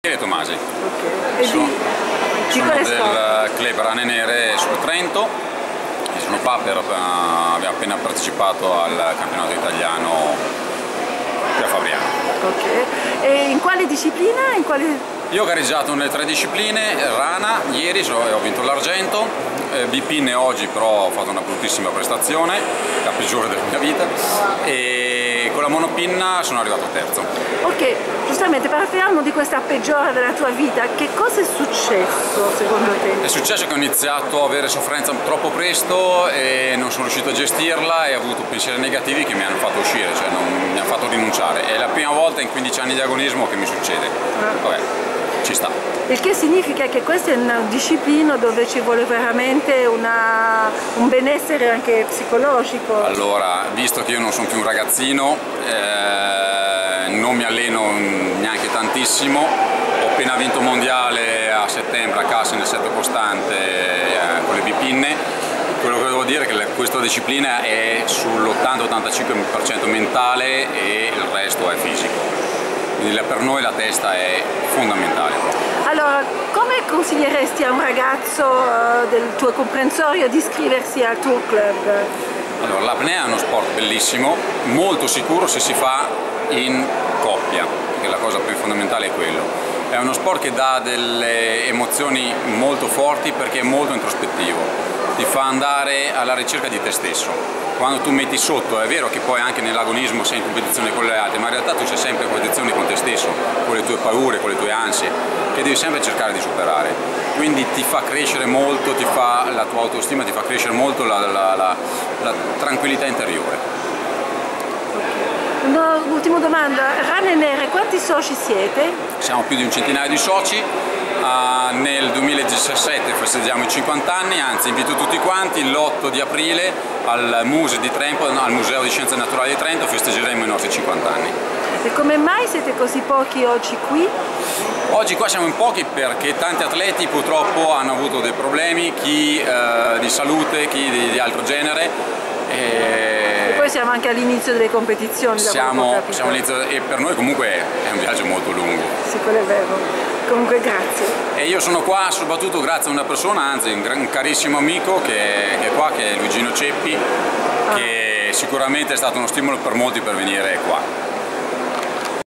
Michele Tomasi. Ok. E Sono, sono sport? del club Rane Nere su Trento e sono qua per, abbiamo appena partecipato al campionato italiano qui a Fabriano. Ok. E in quale disciplina? In quale... Io ho gareggiato nelle tre discipline, rana ieri ho vinto l'argento, eh, bipinne oggi però ho fatto una bruttissima prestazione, la peggiore della mia vita, e monopinna sono arrivato terzo. Ok, giustamente parliamo di questa peggiore della tua vita. Che cosa è successo secondo te? È successo che ho iniziato a avere sofferenza troppo presto e non sono riuscito a gestirla e ho avuto pensieri negativi che mi hanno fatto uscire, cioè non, mi hanno fatto rinunciare. È la prima volta in 15 anni di agonismo che mi succede. Vabbè, ci sta. Il che significa che questa è una disciplina dove ci vuole veramente una- un benessere anche psicologico. Allora, visto che io non sono più un ragazzino, eh, non mi alleno neanche tantissimo, ho appena vinto mondiale a settembre a Cassa nel setto costante eh, con le bipinne, quello che devo dire è che questa disciplina è sull'80-85% mentale e il resto è fisico. Quindi per noi la testa è fondamentale. Come consiglieresti a un ragazzo eh, del tuo comprensorio di iscriversi al tuo club? Allora, l'apnea è uno sport bellissimo, molto sicuro se si fa in coppia, perché la cosa più fondamentale è quello. È uno sport che dà delle emozioni molto forti perché è molto introspettivo, ti fa andare alla ricerca di te stesso. Quando tu metti sotto, è vero che poi anche nell'agonismo sei in competizione con le altre, ma in realtà tu sei sempre in competizione con te stesso, con le tue paure, con le tue ansie, che devi sempre cercare di superare. Quindi ti fa crescere molto, ti fa la tua autostima, ti fa crescere molto la, la- la- la tranquillità interiore. No, ultima domanda, Rane Nere, quanti soci siete? Siamo più di un centinaio di soci, ah, nel 2017 festeggiamo i 50 anni, anzi invito tutti quanti, l'8 di aprile al Museo di Trento, al Museo di Scienze Naturali di Trento festeggeremo i nostri 50 anni. E come mai siete così pochi oggi qui? Oggi qua siamo in pochi perché tanti atleti purtroppo hanno avuto dei problemi, chi eh, di salute, chi di, di altro genere. E E poi siamo anche all'inizio delle competizioni, siamo, siamo all'inizio e per noi comunque è un viaggio molto lungo. Sì, quello è vero. Comunque grazie. E io sono qua soprattutto grazie a una persona, anzi un, carissimo amico che, che è qua, che è Luigino Ceppi, che sicuramente è stato uno stimolo per molti per venire qua.